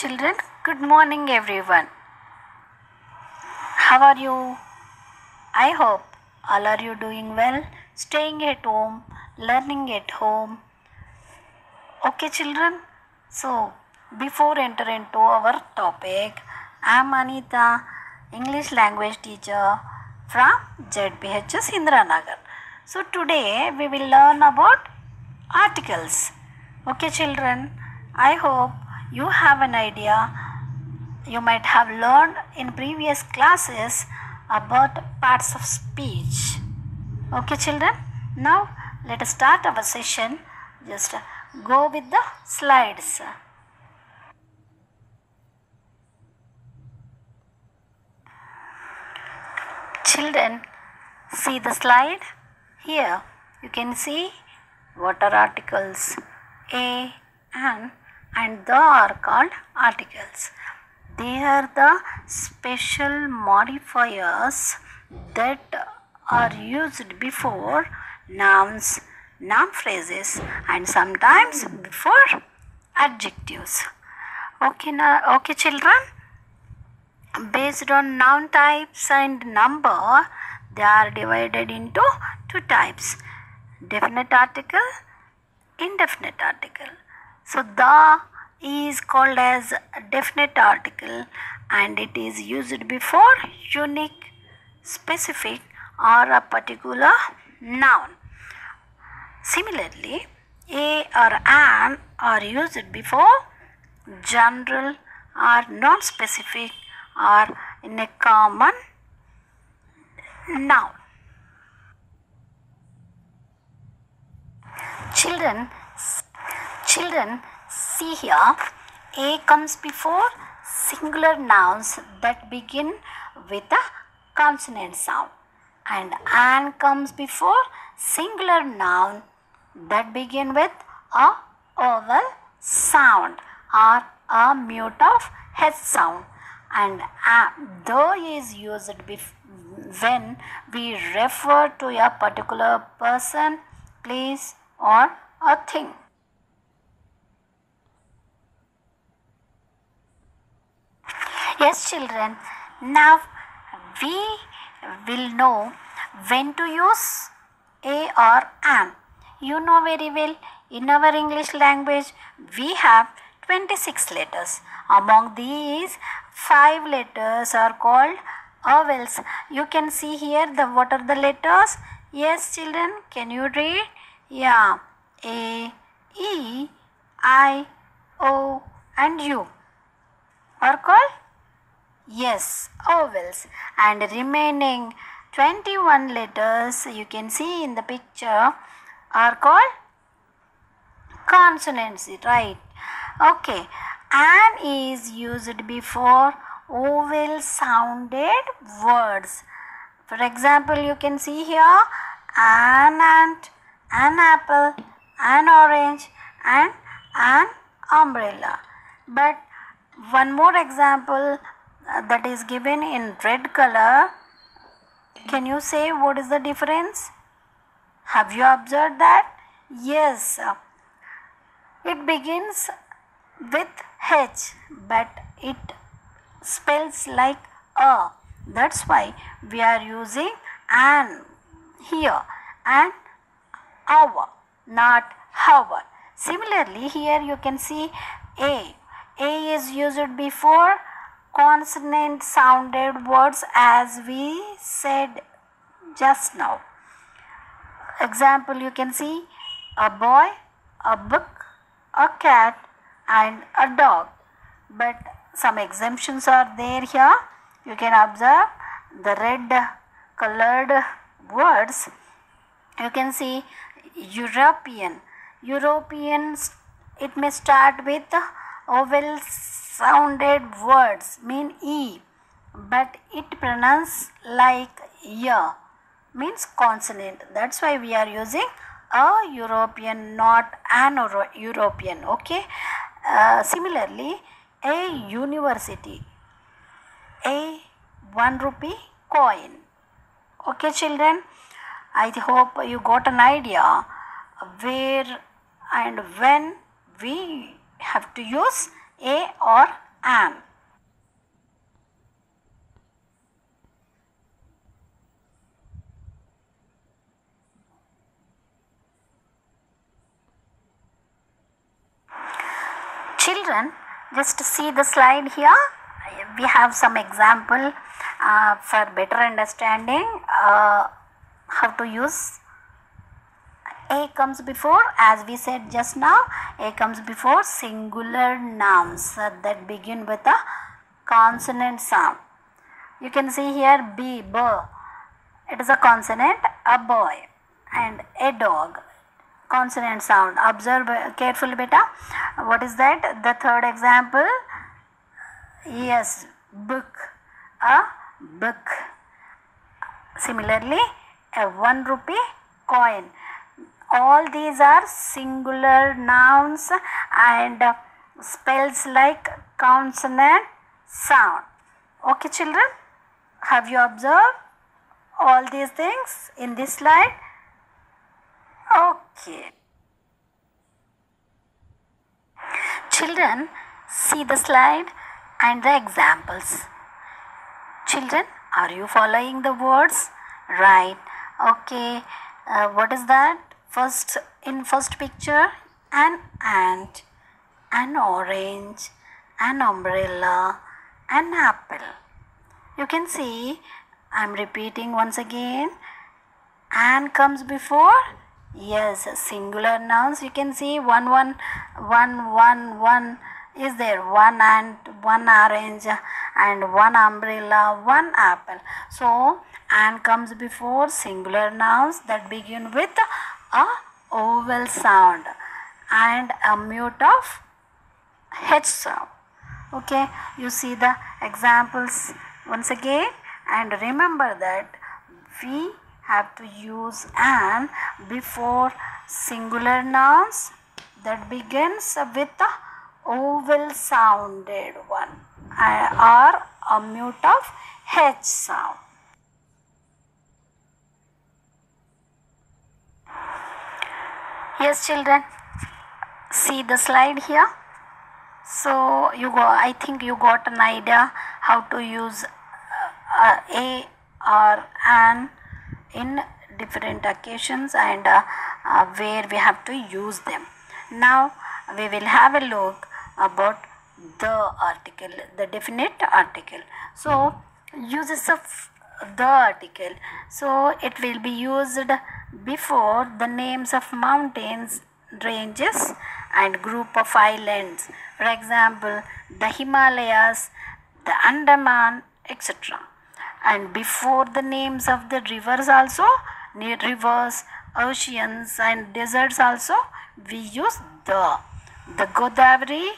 Children. Good morning, everyone. How are you? I hope all are you doing well, staying at home, learning at home. Okay, children. So, before enter into our topic, I am Anita, English language teacher from ZPHS Indranagar. So, today we will learn about articles. Okay, children. I hope you have an idea. You might have learned in previous classes about parts of speech. Okay, children. Now let us start our session. Just go with the slides. Children, see the slide? Here you can see what are articles A and and the are called articles. They are the special modifiers that are used before nouns, noun phrases, and sometimes before adjectives. Okay, now, okay, children. Based on noun types and number, they are divided into two types definite article, indefinite article. So the is called as definite article and it is used before unique, specific or a particular noun. Similarly, a or an are used before general or non-specific or in a common noun. Children, children see here. A comes before singular nouns that begin with a consonant sound. And an comes before singular noun that begin with a vowel sound or a mute of h sound. And a, though is used when we refer to a particular person place or a thing Yes, children. Now we will know when to use a or an. You know very well in our English language we have 26 letters. Among these, five letters are called vowels. You can see here the what are the letters? Yes, children. Can you read? Yeah. A, E, I, O, and U are called Yes, vowels and remaining 21 letters you can see in the picture are called consonants, right? Okay, an is used before vowel sounded words. For example, you can see here an ant, an apple, an orange, and an umbrella. But one more example that is given in red color. Can you say what is the difference? Have you observed that? Yes, it begins with H, but it spells like A. That's why we are using an here and our, not hour. Similarly, here you can see A. A is used before consonant sounded words as we said just now. Example you can see a boy, a book, a cat, and a dog. But some exemptions are there here. You can observe the red colored words. You can see European. Europeans, it may start with vowel sounded words mean e but it pronounce like ya means consonant. That's why we are using a european not an Euro- european okay? Uh, similarly a university a 1 rupee coin. Okay children? I hope you got an idea where and when we have to use a or an. Children, just see the slide here. We have some example uh, for better understanding uh, how to use a comes before as we said just now a comes before singular nouns that begin with a consonant sound. You can see here b b. It is a consonant a boy and a dog. Consonant sound. Observe carefully beta. What is that? The third example. Yes book. A book. Similarly a 1 rupee coin all these are singular nouns and spells like consonant sound. Okay children? Have you observed all these things in this slide? Okay. Children see the slide and the examples. Children are you following the words? Right. Okay. Uh, what is that first in first picture an ant an orange an umbrella an apple. You can see i'm repeating once again an comes before yes singular nouns you can see one one one one one is there one ant one orange and one umbrella one apple. So and comes before singular nouns that begin with a vowel sound and a mute of H sound. Okay, you see the examples once again and remember that we have to use an before singular nouns that begins with a vowel sounded one uh, or a mute of H sound. Yes, children, see the slide here. So you go. I think you got an idea how to use uh, a or an in different occasions and uh, uh, where we have to use them. Now we will have a look about the article, the definite article. So uses of the article. So it will be used before the names of mountains, ranges and group of islands. For example, the Himalayas, the Andaman, etc. And before the names of the rivers also, rivers, oceans and deserts also, we use the. The Godavari,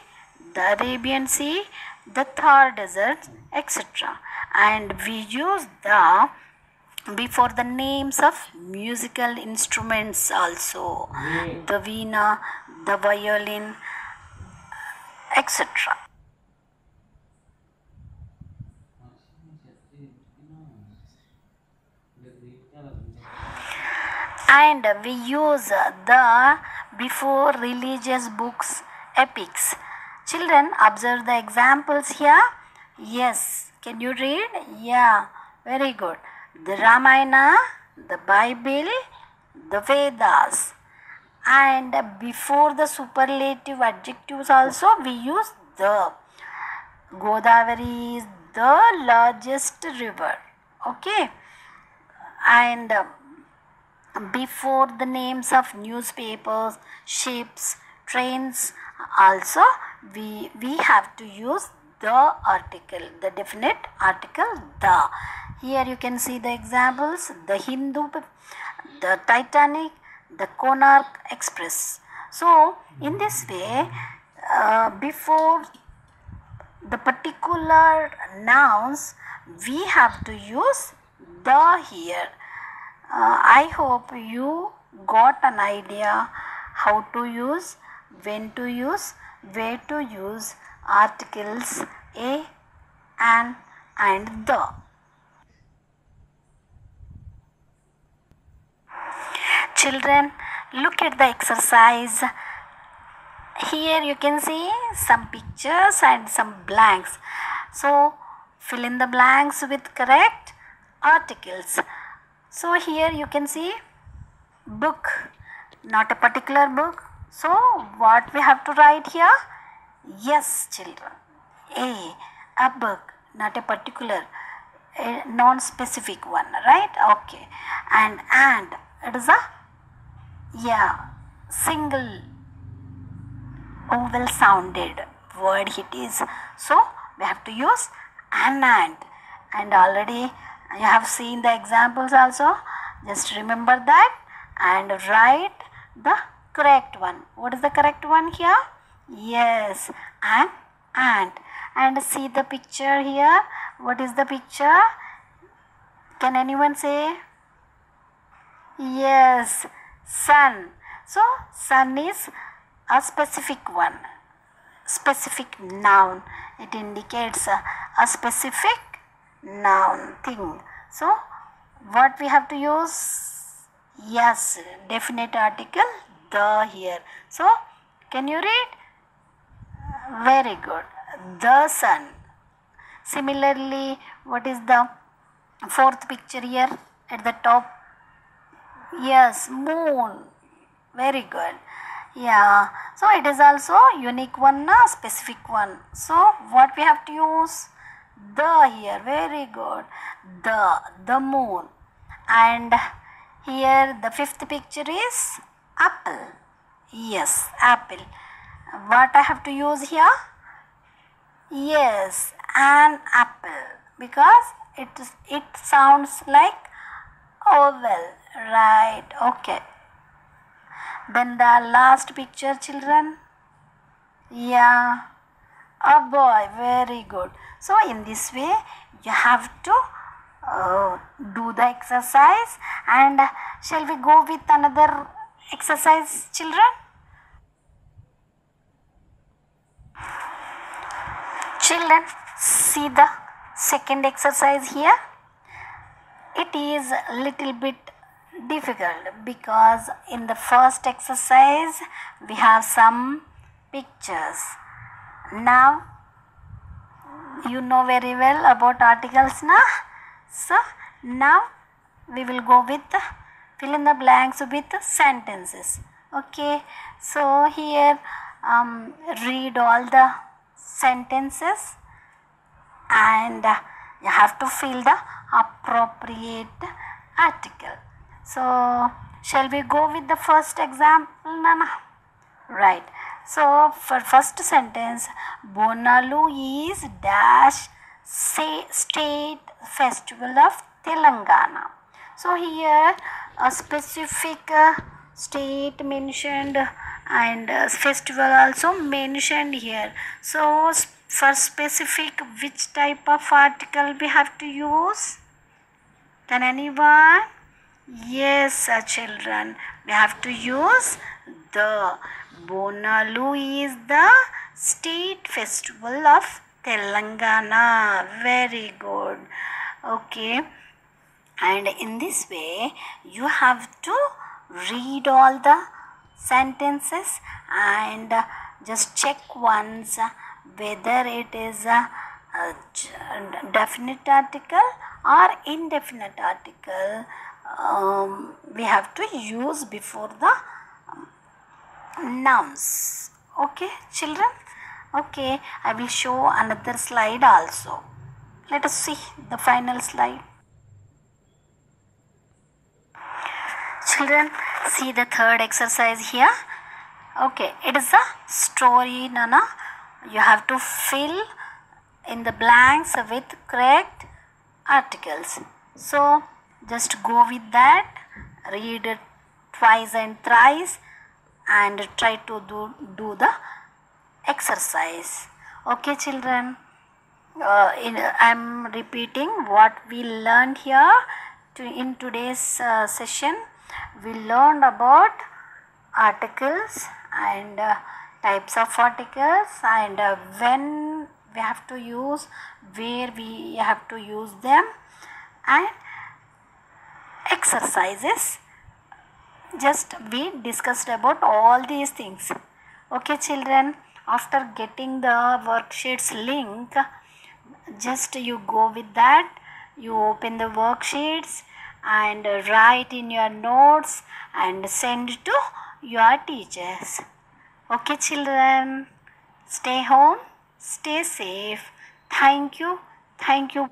the Arabian Sea, the Thar Desert, etc. And we use the before the names of musical instruments also. The veena the violin etc and we use the before religious books epics. Children observe the examples here. Yes. Can you read? Yeah. Very good the Ramayana, the Bible, the Vedas. And before the superlative adjectives also we use the. Godavari is the largest river. Okay. And um, before the names of newspapers, ships, trains also we, we have to use the article, the definite article the. Here you can see the examples the Hindu, the Titanic, the Konark Express. So, in this way, uh, before the particular nouns, we have to use the here. Uh, I hope you got an idea how to use, when to use, where to use articles a, an, and the. Children, look at the exercise. Here you can see some pictures and some blanks. So fill in the blanks with correct articles. So here you can see book not a particular book. So what we have to write here? Yes children. A a book not a particular a non-specific one right? Okay. And and it is a yeah single. Vowel sounded word it is. So we have to use an and. And already you have seen the examples also. Just remember that and write the correct one. What is the correct one here? Yes and and. And see the picture here. What is the picture? Can anyone say? Yes sun. So sun is a specific one specific noun. It indicates a, a specific noun thing. So what we have to use? Yes definite article the here. So can you read? Very good. The sun. Similarly what is the fourth picture here? At the top yes moon. Very good. Yeah. So it is also unique one na specific one. So what we have to use? The here. Very good. The the moon. And here the fifth picture is apple. Yes apple. What i have to use here? Yes an apple. Because it is it sounds like vowel right okay. Then the last picture children? Yeah. A boy very good. So in this way you have to uh, do the exercise and shall we go with another exercise children? Children see the second exercise here it is a little bit difficult because in the first exercise we have some pictures. Now you know very well about articles now so now we will go with fill in the blanks with sentences. Okay? So here um, read all the sentences and uh, you have to fill the appropriate article. So shall we go with the first example nana? Right. So for first sentence bonalu is dash say state festival of telangana. So here a specific uh, state mentioned and uh, festival also mentioned here. So for specific which type of article we have to use can anyone? Yes uh, children. We have to use the bonalu is the state festival of telangana. Very good. Okay. And in this way you have to read all the sentences and uh, just check once uh, whether it is j- definite article or indefinite article um, we have to use before the um, nouns. Okay children? Okay i will show another slide also. Let us see the final slide. Children see the third exercise here. Okay it is a story nana. You have to fill in the blanks with correct articles. So just go with that read it twice and thrice and try to do, do the exercise. Okay children? Uh, in, i'm repeating what we learned here to, in today's uh, session. We learned about articles and uh, types of articles and uh, when we have to use where we have to use them and exercises. Just we discussed about all these things. Okay, children, after getting the worksheets link, just you go with that, you open the worksheets and write in your notes and send to your teachers. Okay, children, stay home, stay safe. Thank you. Thank you